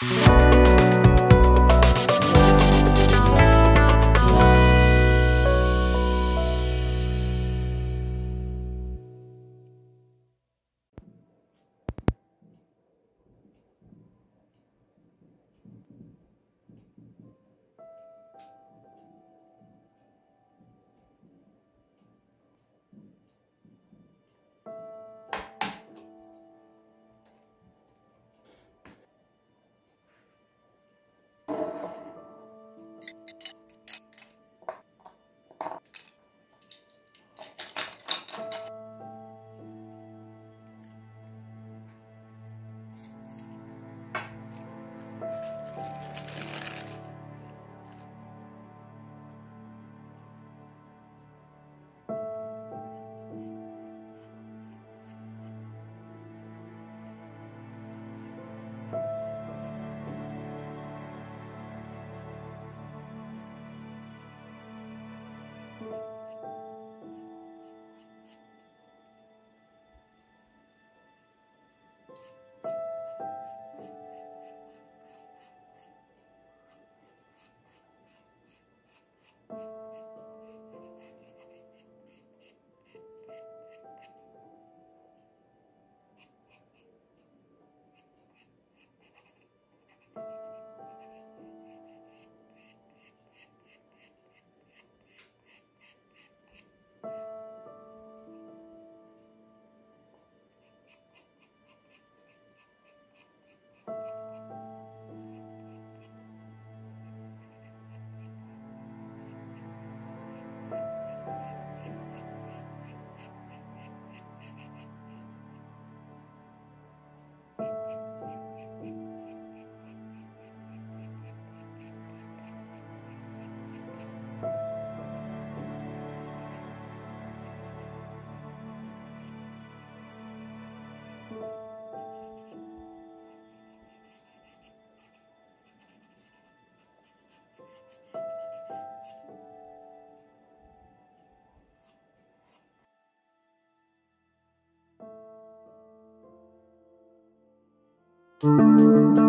Yeah. Música